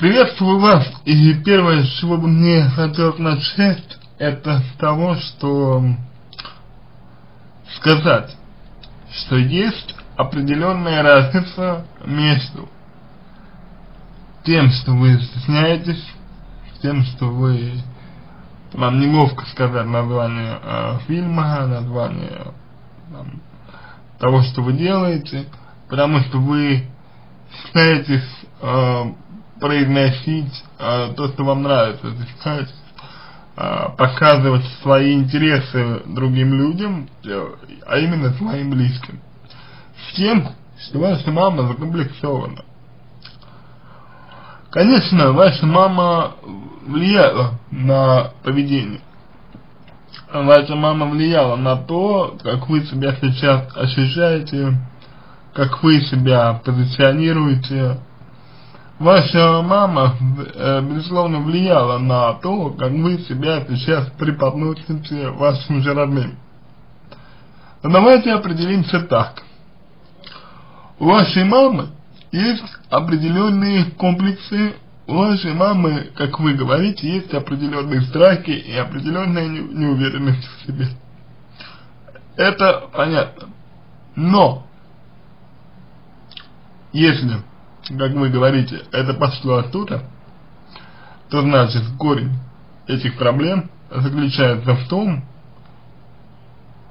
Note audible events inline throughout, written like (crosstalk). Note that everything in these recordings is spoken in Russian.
Приветствую вас, и первое, с чего бы мне хотелось начать, это с того, что сказать, что есть определенная разница между тем, что вы стесняетесь, тем, что вы вам неловко сказать название э, фильма, название там, того, что вы делаете, потому что вы стесняетесь э, произносить э, то, что вам нравится, стесняетесь э, показывать свои интересы другим людям, э, а именно своим близким. С тем, что ваша мама закомплексована. Конечно, ваша мама влияла на поведение. Ваша мама влияла на то, как вы себя сейчас ощущаете, как вы себя позиционируете. Ваша мама, э, безусловно, влияла на то, как вы себя сейчас преподносите вашим же родным. Давайте определимся так. У вашей мамы есть определенные комплексы, у вашей мамы, как вы говорите, есть определенные страхи и определенная неуверенность в себе. Это понятно. Но, если, как вы говорите, это пошло оттуда, то значит корень этих проблем заключается в том,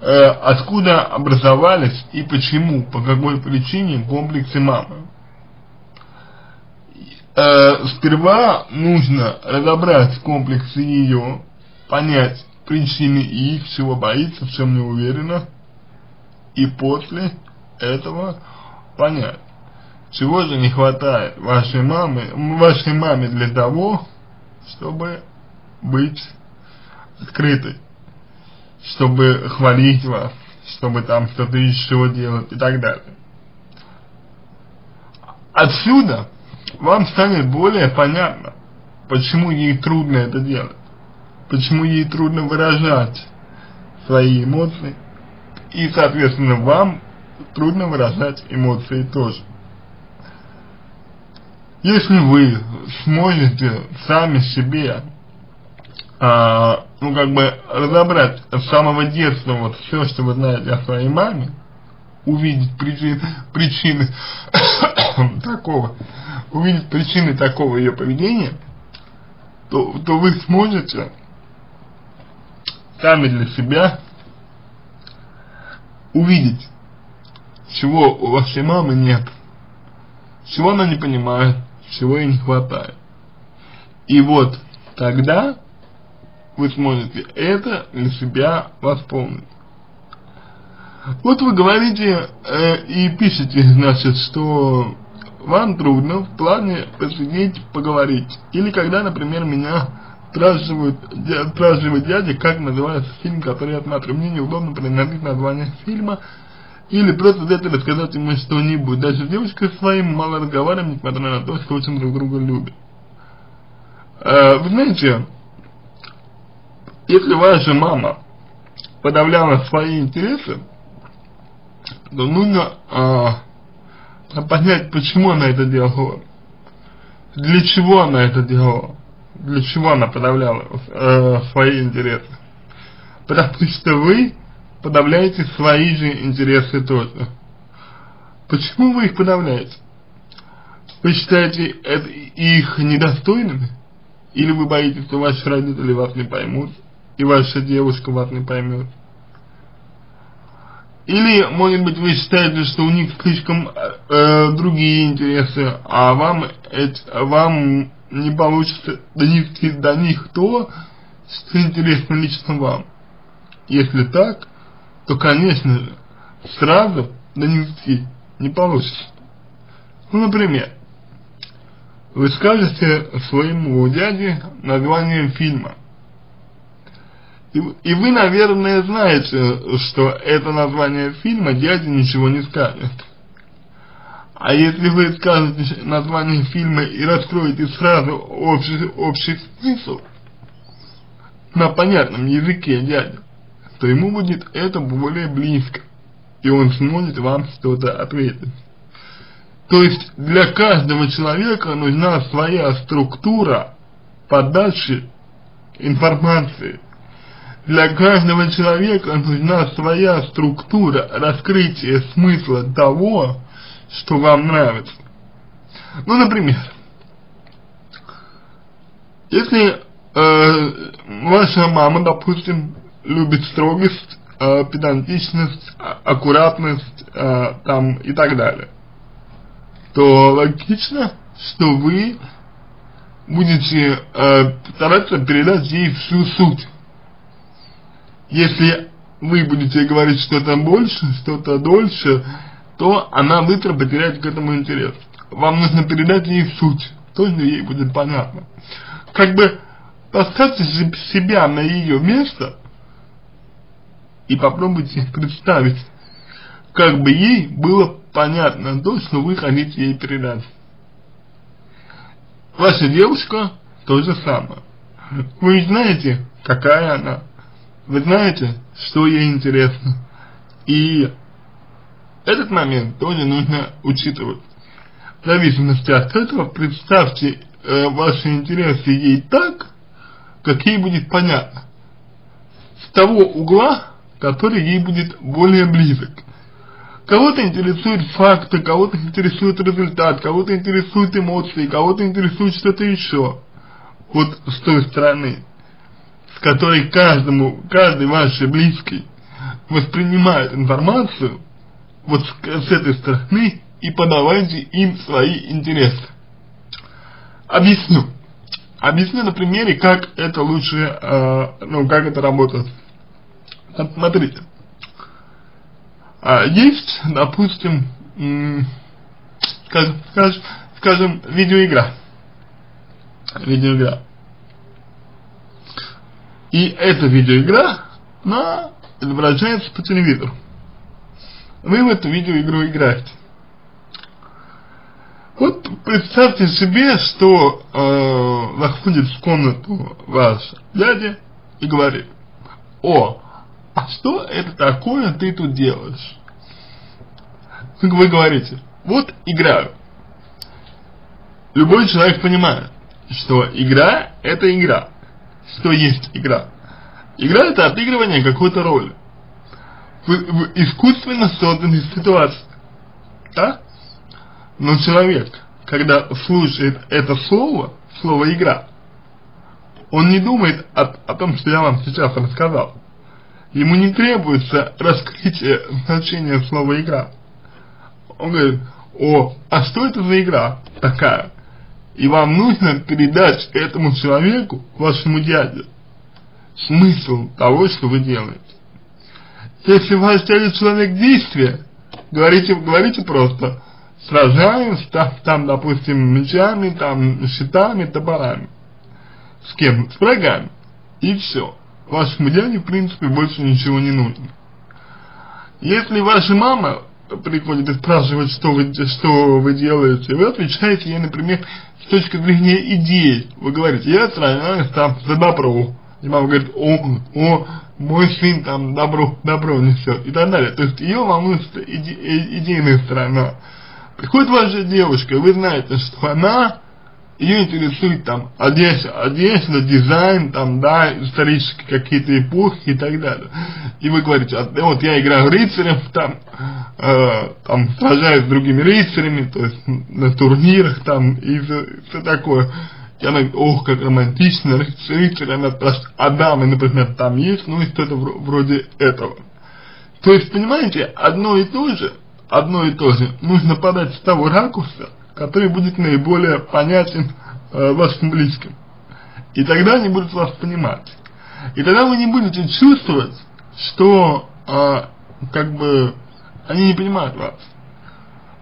э, откуда образовались и почему, по какой причине комплексы мамы. Э, сперва нужно разобрать комплексы ее, понять причины их, чего боится, в чем не уверена, и после этого понять, чего же не хватает вашей маме, вашей маме для того, чтобы быть открытой чтобы хвалить вас, чтобы там что-то еще делать и так далее. Отсюда вам станет более понятно, почему ей трудно это делать, почему ей трудно выражать свои эмоции, и, соответственно, вам трудно выражать эмоции тоже. Если вы сможете сами себе а, ну, как бы, разобрать с самого детства вот все, что вы знаете о своей маме, увидеть причин, причины (coughs) такого, увидеть причины такого ее поведения, то, то вы сможете сами для себя увидеть, чего у вашей мамы нет, чего она не понимает, чего ей не хватает. И вот тогда вы сможете это для себя восполнить. Вот вы говорите э, и пишете, (laughs) значит, что вам трудно в плане посидеть, поговорить. Или когда, например, меня спрашивают, дя, спрашивает дядя, как называется фильм, который я смотрю. Мне неудобно произносить название фильма. Или просто взять и рассказать ему что-нибудь. Даже с девушкой своим мало разговариваем, несмотря на то, что очень друг друга любят. Э, вы знаете, если ваша мама подавляла свои интересы, то нужно э, понять, почему она это делала, для чего она это делала, для чего она подавляла э, свои интересы. Потому что вы подавляете свои же интересы тоже. Почему вы их подавляете? Вы считаете это, их недостойными? Или вы боитесь, что ваши родители вас не поймут? и ваша девушка вас не поймет. Или, может быть, вы считаете, что у них слишком э, другие интересы, а вам, это, вам не получится донести до них то, что интересно лично вам. Если так, то, конечно сразу донести не получится. Ну, например, вы скажете своему дяде название фильма, и, и вы, наверное, знаете, что это название фильма дядя ничего не скажет. А если вы скажете название фильма и раскроете сразу общий, общий смысл на понятном языке дяди, то ему будет это более близко, и он сможет вам что-то ответить. То есть для каждого человека нужна своя структура подачи информации. Для каждого человека нужна своя структура раскрытия смысла того, что вам нравится. Ну, например, если э, ваша мама, допустим, любит строгость, э, педантичность, а, аккуратность э, там и так далее, то логично, что вы будете э, стараться передать ей всю суть. Если вы будете говорить что-то больше, что-то дольше, то она быстро потеряет к этому интерес. Вам нужно передать ей суть, то, ей будет понятно. Как бы поставьте себя на ее место и попробуйте (laughs) представить, как бы ей было понятно то, что вы хотите ей передать. Ваша девушка то же самое. Вы знаете, какая она. Вы знаете, что ей интересно. И этот момент тоже нужно учитывать. В зависимости от этого представьте э, ваши интересы ей так, как ей будет понятно. С того угла, который ей будет более близок. Кого-то интересуют факты, кого-то интересует результат, кого-то интересуют эмоции, кого-то интересует что-то еще. Вот с той стороны, с которой каждому, каждый ваш близкий воспринимает информацию, вот с, с этой стороны и подавайте им свои интересы. Объясню. Объясню на примере, как это лучше, э, ну, как это работает. Смотрите. А, есть, допустим, скажем, скажем, видеоигра. Видеоигра. И эта видеоигра, она изображается по телевизору. Вы в эту видеоигру играете. Вот представьте себе, что э, заходит в комнату ваш дядя и говорит, о, а что это такое ты тут делаешь? Вы говорите, вот играю. Любой человек понимает, что игра это игра. Что есть игра? Игра это отыгрывание какой-то роли. В, в искусственно созданной ситуации. Да? Но человек, когда слушает это слово, слово игра, он не думает о, о том, что я вам сейчас рассказал. Ему не требуется раскрытие значения слова игра. Он говорит, о, а что это за игра такая? И вам нужно передать этому человеку, вашему дяде, смысл того, что вы делаете. Если ваш дядя человек действия, говорите, говорите просто, сражаюсь, там, там, допустим, мечами, там, щитами, топорами. С кем? С врагами. И все вашему дяде, в принципе, больше ничего не нужно. Если ваша мама приходит и спрашивает, что вы, что вы делаете, вы отвечаете ей, например, с точки зрения идей. Вы говорите, я стараюсь там за добро. И мама говорит, о, о, мой сын там добро, добро несет и так далее. То есть ее волнует иде, идейная сторона. Приходит ваша девушка, вы знаете, что она ее интересует там одежда, одежда, дизайн, там, да, исторические какие-то эпохи и так далее. И вы говорите, а, вот я играю рыцарем, там, э, там, сражаюсь с другими рыцарями, то есть на турнирах, там, и все, все такое. Я говорю, ох, как романтично, рыцарь, она спрашивает, а дамы, например, там есть, ну и что-то вроде этого. То есть, понимаете, одно и то же, одно и то же нужно подать с того ракурса, который будет наиболее понятен э, вашим близким. И тогда они будут вас понимать. И тогда вы не будете чувствовать, что э, как бы они не понимают вас.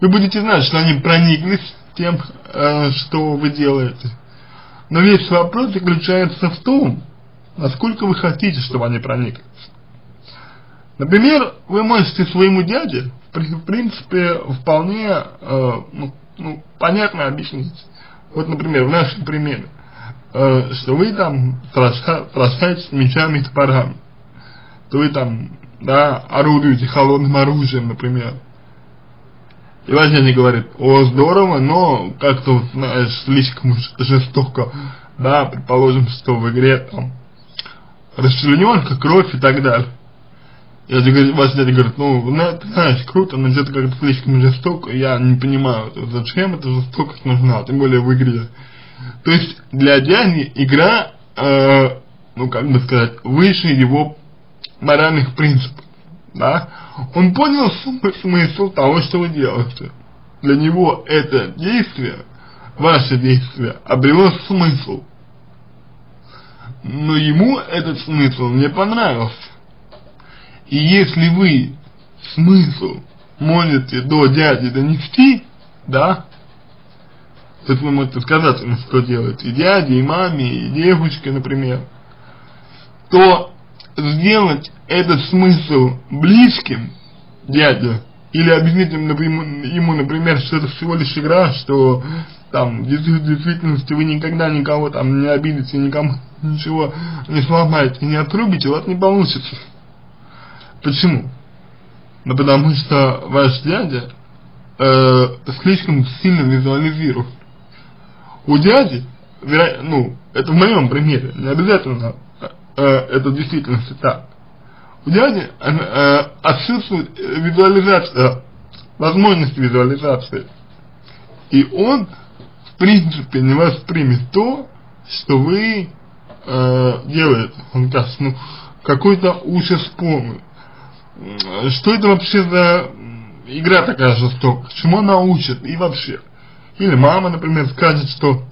Вы будете знать, что они прониклись тем, э, что вы делаете. Но весь вопрос заключается в том, насколько вы хотите, чтобы они прониклись. Например, вы можете своему дяде, в принципе, вполне э, ну, ну, понятно объяснить. Вот, например, в нашем примере, э, что вы там сражаетесь мечами и топорами, то вы там, да, орудуете холодным оружием, например. И Вася не говорит, о, здорово, но как-то, знаешь, слишком жестоко, да, предположим, что в игре там расчлененка, кровь и так далее. Я Вася дядя говорит, ну, ты знаешь, круто, но где-то как-то слишком жестоко, я не понимаю, зачем эта жестокость нужна, тем более в игре. То есть, для дяди игра, э, ну, как бы сказать, выше его моральных принципов, да. Он понял смысл того, что вы делаете. Для него это действие, ваше действие, обрело смысл. Но ему этот смысл не понравился. И если вы смысл можете до дяди донести, да, то вы можете сказать ему, что делать, и дяде, и маме, и девочке, например, то сделать этот смысл близким дяде, или объяснить ему, например, что это всего лишь игра, что там в действительности вы никогда никого там не обидите, никому ничего не сломаете, не отрубите, вас не получится. Почему? Ну потому что ваш дядя э, слишком сильно визуализирует. У дяди, ну, это в моем примере, не обязательно э, это в действительности так. У дяди э, э, отсутствует визуализация, возможность визуализации. И он, в принципе, не воспримет то, что вы э, делаете. Он скажет, ну, какой-то ужас полный что это вообще за игра такая жестокая, чему она учит и вообще. Или мама, например, скажет, что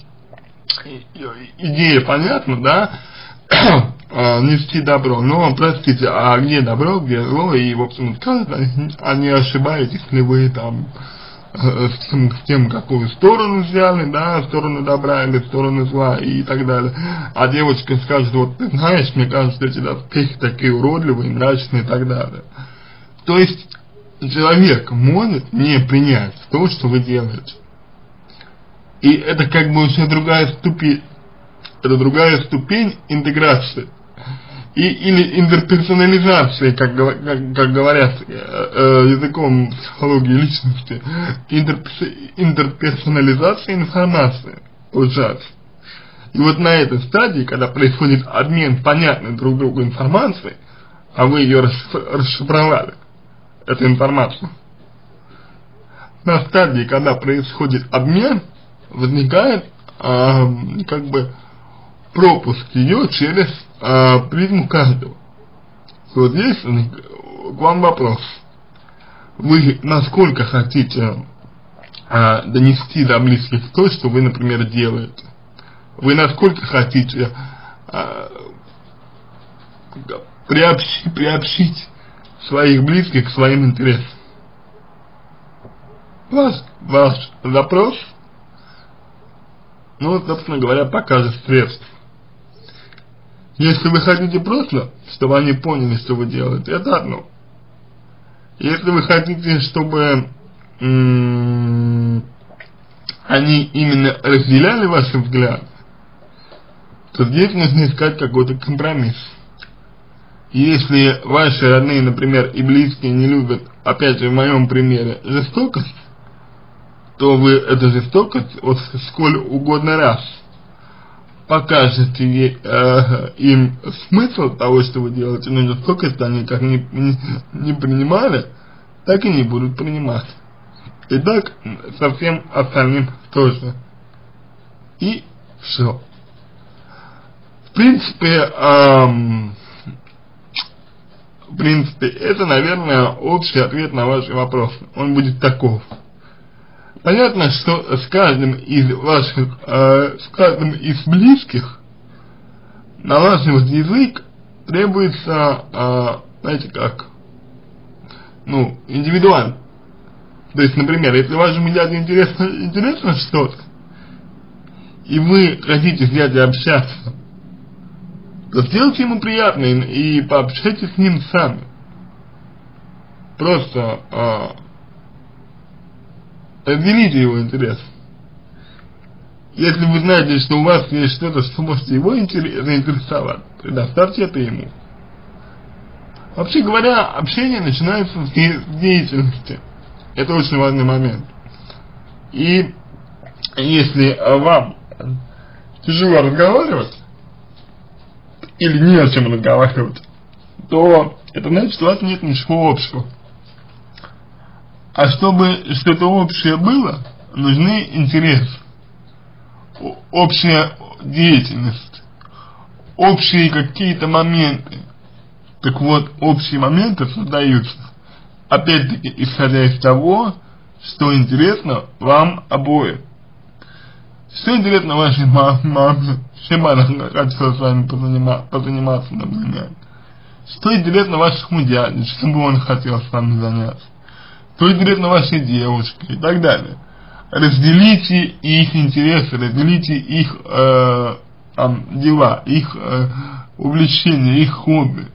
идея понятна, да, (clears throat) а, нести добро, но, простите, а где добро, где зло, и, в общем, скажет, а не ошибаетесь ли вы там Э, с тем, с тем, какую сторону взяли, да, сторону добра или сторону зла и так далее. А девочка скажет, вот ты знаешь, мне кажется, эти доспехи такие уродливые, мрачные и так далее. То есть человек может не принять то, что вы делаете. И это как бы уже другая ступень, это другая ступень интеграции и, или интерперсонализации, как, как, как говорят э, э, языком психологии личности, интерпс, интерперсонализация информации получается. И вот на этой стадии, когда происходит обмен понятной друг другу информацией, а вы ее расшифровали, эту информацию, на стадии, когда происходит обмен, возникает э, как бы пропуск ее через э, призму каждого. Вот здесь к вам вопрос. Вы насколько хотите э, донести до близких то, что вы, например, делаете? Вы насколько хотите э, приобщить, приобщить своих близких к своим интересам? Ваш, ваш запрос, ну, собственно говоря, покажет средств. Если вы хотите просто, чтобы они поняли, что вы делаете, это одно. Если вы хотите, чтобы они именно разделяли ваши взгляды, то здесь нужно искать какой-то компромисс. Если ваши родные, например, и близкие не любят, опять же, в моем примере, жестокость, то вы эту жестокость вот сколь угодно раз покажете э, им смысл того, что вы делаете, но жестокость они как не, не, не принимали, так и не будут принимать. И так со всем остальным тоже. И все. В принципе, эм, в принципе, это, наверное, общий ответ на ваш вопрос. Он будет таков. Понятно, что с каждым из ваших, э, с каждым из близких налаживать язык требуется, э, знаете как, ну, индивидуально. То есть, например, если вашему дяде интересно, интересно что-то, и вы хотите с дядей общаться, сделайте ему приятно и, пообщайтесь с ним сами. Просто э, его интерес. Если вы знаете, что у вас есть что-то, что можете его заинтересовать, предоставьте это ему. Вообще говоря, общение начинается с деятельности. Это очень важный момент. И если вам тяжело разговаривать, или не о чем разговаривать, то это значит, что у вас нет ничего общего. А чтобы что-то общее было, нужны интересы, общая деятельность, общие какие-то моменты. Так вот, общие моменты создаются, опять-таки, исходя из того, что интересно вам обоим. Что интересно вашей маме, чем она хотела с вами позанима, позаниматься, например. Что интересно вашему дяде, чем бы он хотел с вами заняться. Что интересно вашей девушке и так далее. Разделите их интересы, разделите их э, там, дела, их э, увлечения, их хобби.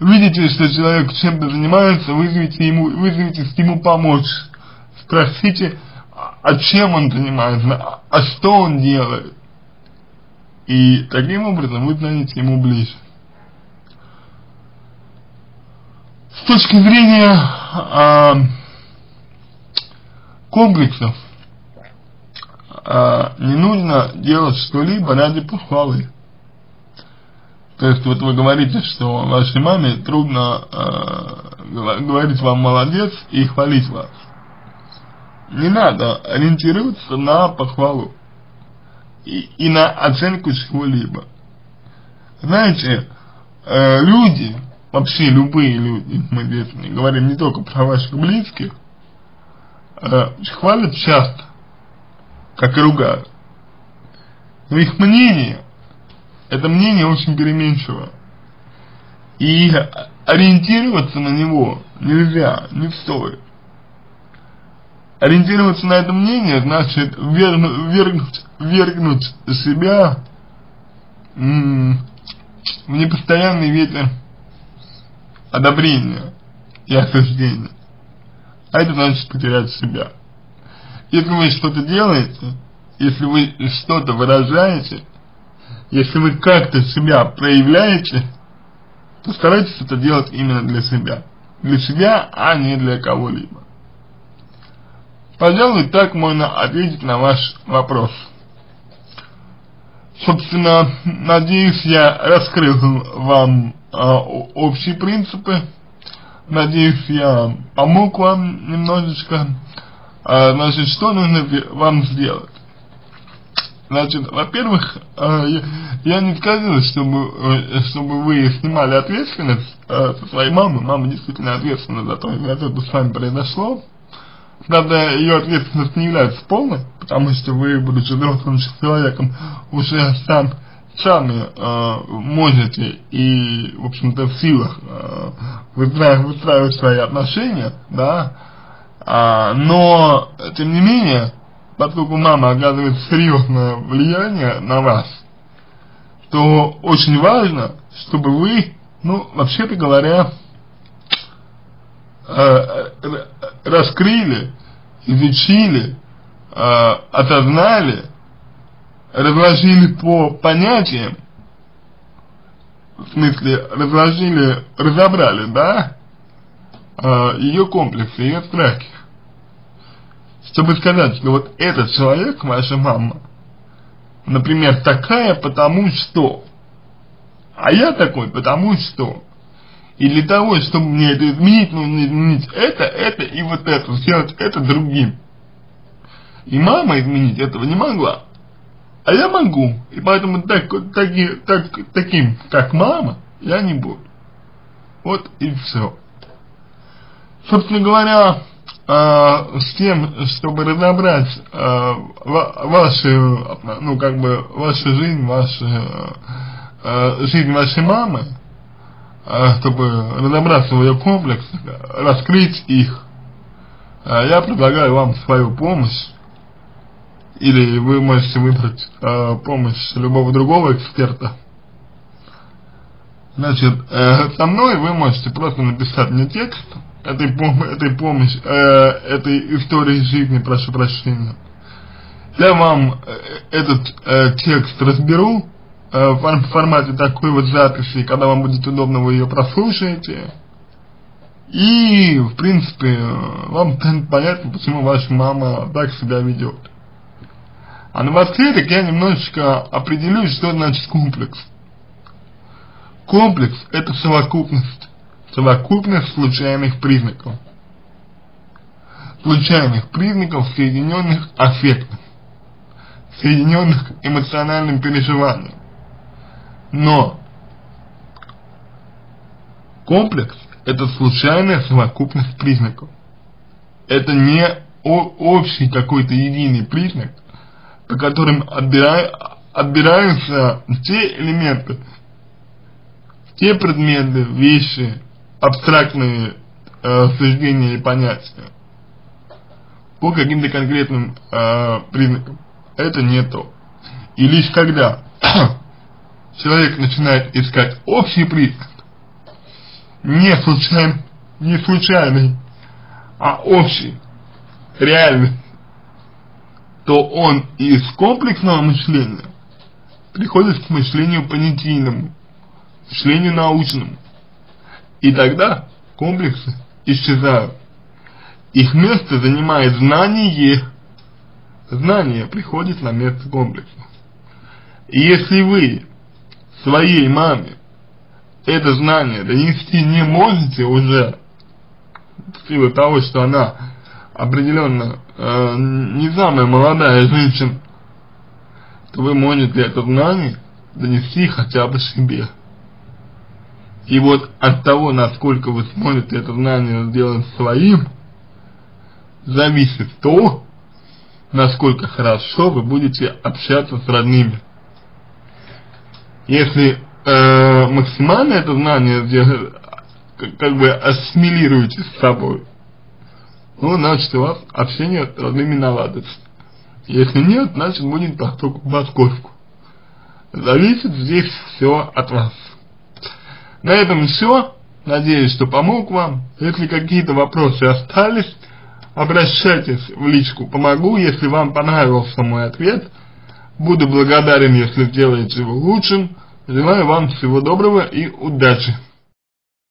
Видите, что человек чем-то занимается, вызовите ему, вызовите ему помочь. Спросите, а чем он занимается, а что он делает. И таким образом вы станете ему ближе. С точки зрения а, комплексов, а, не нужно делать что-либо ради похвалы. То есть вот вы говорите, что вашей маме трудно э, говорить вам молодец и хвалить вас. Не надо ориентироваться на похвалу и, и на оценку чего-либо. Знаете, э, люди, вообще любые люди, мы здесь не говорим не только про ваших близких, э, хвалят часто, как и ругают. Но их мнение, это мнение очень переменчиво. И ориентироваться на него нельзя, не стоит. Ориентироваться на это мнение значит вергнуть, вергнуть себя в непостоянный ветер одобрения и осуждения. А это значит потерять себя. Если вы что-то делаете, если вы что-то выражаете, если вы как-то себя проявляете, то старайтесь это делать именно для себя. Для себя, а не для кого-либо. Пожалуй, так можно ответить на ваш вопрос. Собственно, надеюсь, я раскрыл вам э, общие принципы. Надеюсь, я помог вам немножечко. Э, значит, что нужно вам сделать? Значит, во-первых, э, я не скажу, чтобы, э, чтобы вы снимали ответственность э, со своей мамы. Мама действительно ответственна за то, что с вами произошло. Правда, ее ответственность не является полной, потому что вы, будучи взрослым человеком, уже сам, сами э, можете и, в общем-то, в силах э, выстраивать, выстраивать свои отношения, да, а, но, тем не менее, поскольку мама оказывает серьезное влияние на вас, то очень важно, чтобы вы, ну, вообще-то говоря, э, раскрыли, изучили, э, осознали, разложили по понятиям, в смысле, разложили, разобрали, да, э, ее комплексы, ее страхи. Чтобы сказать, что вот этот человек, ваша мама, например, такая потому что, а я такой потому что, и для того, чтобы мне это изменить, нужно изменить это, это и вот это, сделать это другим. И мама изменить этого не могла. А я могу. И поэтому так, таки, так, таким, как мама, я не буду. Вот и все. Собственно говоря, э, с тем, чтобы разобрать э, вашу, ну как бы, вашу жизнь, вашу, э, жизнь вашей мамы, чтобы разобраться в ее комплексах, раскрыть их, а, я предлагаю вам свою помощь, или вы можете выбрать э, помощь любого другого эксперта. Значит, э, со мной вы можете просто написать мне текст этой, пом этой помощи, э, этой истории жизни, прошу прощения. Я вам э, этот э, текст разберу, в формате такой вот записи, когда вам будет удобно, вы ее прослушаете. И, в принципе, вам станет понятно, почему ваша мама так себя ведет. А напоследок я немножечко определюсь, что значит комплекс. Комплекс – это совокупность, совокупность случайных признаков. Случайных признаков, соединенных аффектом, соединенных эмоциональным переживанием. Но комплекс – это случайная совокупность признаков. Это не общий какой-то единый признак, по которым отбира, отбираются те элементы, те предметы, вещи, абстрактные э, суждения и понятия по каким-то конкретным э, признакам. Это не то. И лишь когда человек начинает искать общий признак, не случайный, не случайный, а общий, реальный, то он из комплексного мышления приходит к мышлению понятийному, мышлению научному. И тогда комплексы исчезают. Их место занимает знание. Знание приходит на место комплекса. И если вы своей маме это знание донести не можете уже, в силу того, что она определенно э, не самая молодая женщина, то вы можете это знание донести хотя бы себе. И вот от того, насколько вы сможете это знание сделать своим, зависит то, насколько хорошо вы будете общаться с родными. Если э, максимально это знание как, как бы ассимилируете с собой, ну, значит, у вас общение с родными наладится. Если нет, значит, будет поскольку. Зависит здесь все от вас. На этом все. Надеюсь, что помог вам. Если какие-то вопросы остались, обращайтесь в личку «Помогу». Если вам понравился мой ответ, буду благодарен, если сделаете его лучшим. Желаю вам всего доброго и удачи.